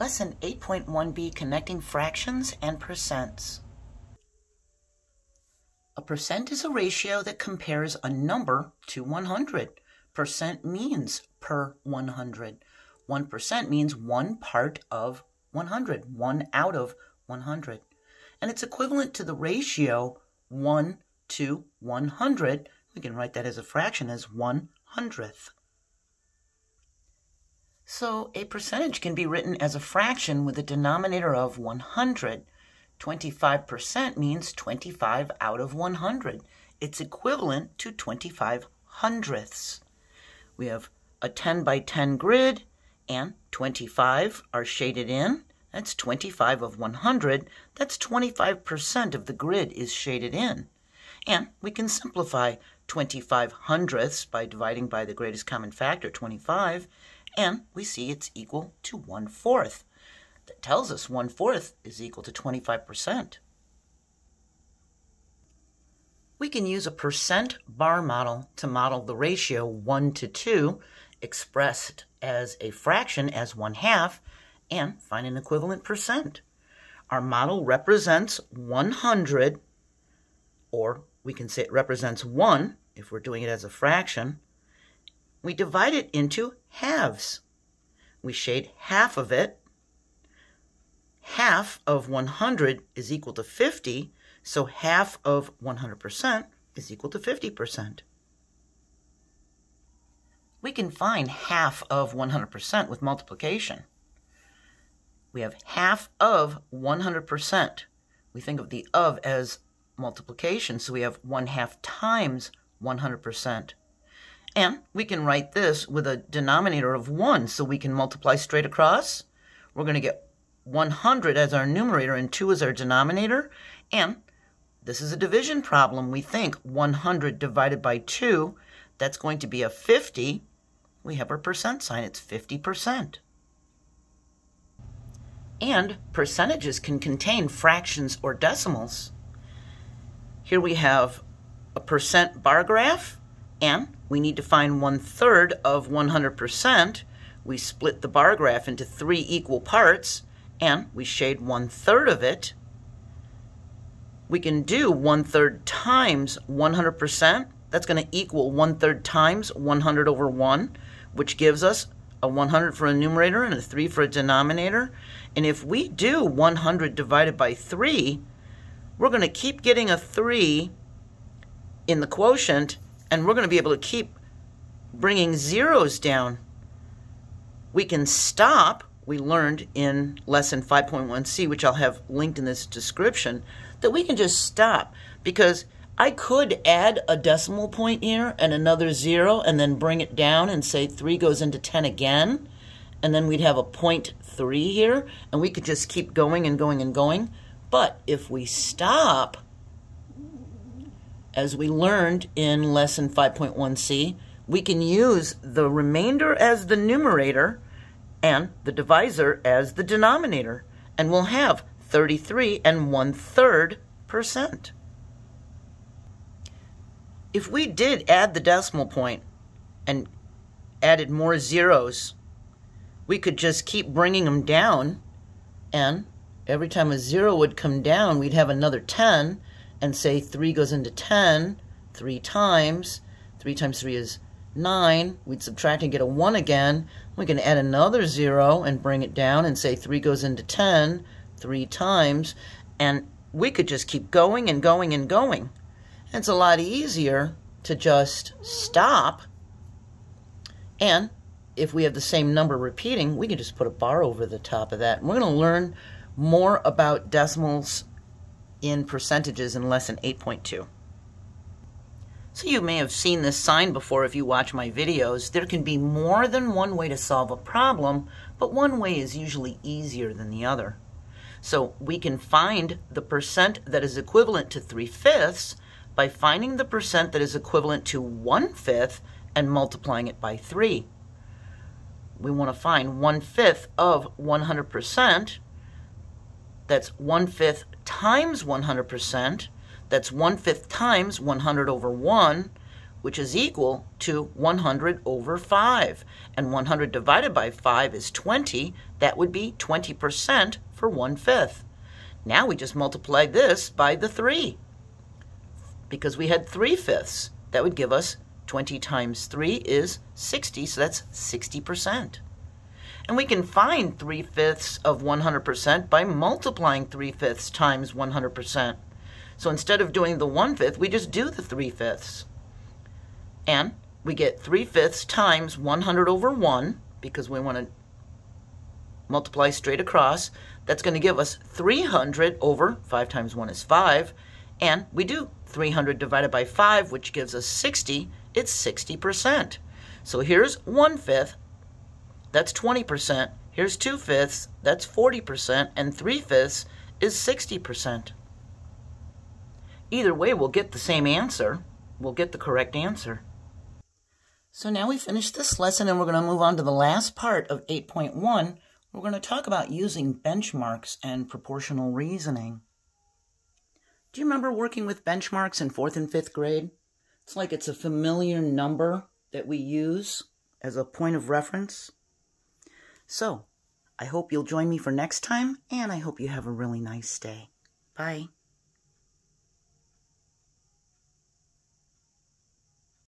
Lesson 8.1b Connecting Fractions and Percents. A percent is a ratio that compares a number to 100. Percent means per 100. 1% means one part of 100, one out of 100. And it's equivalent to the ratio 1 to 100. We can write that as a fraction as 1 hundredth. So a percentage can be written as a fraction with a denominator of 100. 25% means 25 out of 100. It's equivalent to 25 hundredths. We have a 10 by 10 grid, and 25 are shaded in. That's 25 of 100. That's 25% of the grid is shaded in. And we can simplify 25 hundredths by dividing by the greatest common factor, 25, and we see it's equal to 1 fourth. That tells us 1 fourth is equal to 25%. We can use a percent bar model to model the ratio 1 to 2 expressed as a fraction as 1 half and find an equivalent percent. Our model represents 100, or we can say it represents 1 if we're doing it as a fraction, we divide it into halves. We shade half of it. Half of 100 is equal to 50, so half of 100% is equal to 50%. We can find half of 100% with multiplication. We have half of 100%. We think of the of as multiplication, so we have 1 half times 100%. And we can write this with a denominator of 1, so we can multiply straight across. We're going to get 100 as our numerator and 2 as our denominator. And this is a division problem. We think 100 divided by 2, that's going to be a 50. We have our percent sign. It's 50%. And percentages can contain fractions or decimals. Here we have a percent bar graph and we need to find one third of 100%. We split the bar graph into three equal parts and we shade one third of it. We can do one third times 100%. That's going to equal one third times 100 over 1, which gives us a 100 for a numerator and a 3 for a denominator. And if we do 100 divided by 3, we're going to keep getting a 3 in the quotient and we're going to be able to keep bringing zeros down. We can stop, we learned in lesson 5.1c, which I'll have linked in this description, that we can just stop because I could add a decimal point here and another zero and then bring it down and say 3 goes into 10 again. And then we'd have a point 3 here and we could just keep going and going and going. But if we stop, as we learned in lesson 5.1c, we can use the remainder as the numerator and the divisor as the denominator, and we'll have 33 and one third percent. If we did add the decimal point and added more zeros, we could just keep bringing them down, and every time a zero would come down, we'd have another 10, and say 3 goes into 10 three times. 3 times 3 is 9. We'd subtract and get a 1 again. We can add another 0 and bring it down and say 3 goes into 10 three times. And we could just keep going and going and going. It's a lot easier to just stop. And if we have the same number repeating, we can just put a bar over the top of that. We're going to learn more about decimals in percentages in lesson 8.2. So you may have seen this sign before if you watch my videos. There can be more than one way to solve a problem, but one way is usually easier than the other. So we can find the percent that is equivalent to 3 fifths by finding the percent that is equivalent to 1 fifth and multiplying it by 3. We want to find 1 fifth of 100%. That's 1 fifth times 100%. That's 1 fifth times 100 over 1. which is equal to 100 over 5. And 100 divided by 5 is 20. That would be 20% for 1 fifth. Now we just multiply this by the 3 because we had 3 fifths. That would give us 20 times 3 is 60, so that's 60%. And we can find 3 fifths of 100% by multiplying 3 fifths times 100%. So instead of doing the 1 fifth, we just do the 3 fifths. And we get 3 fifths times 100 over 1, because we want to multiply straight across. That's going to give us 300 over 5 times 1 is 5. And we do 300 divided by 5, which gives us 60. It's 60%. So here's 1 fifth. That's 20%. Here's 2 fifths. That's 40%. And 3 fifths is 60%. Either way, we'll get the same answer. We'll get the correct answer. So now we finished this lesson and we're going to move on to the last part of 8.1. We're going to talk about using benchmarks and proportional reasoning. Do you remember working with benchmarks in fourth and fifth grade? It's like it's a familiar number that we use as a point of reference. So, I hope you'll join me for next time, and I hope you have a really nice day. Bye.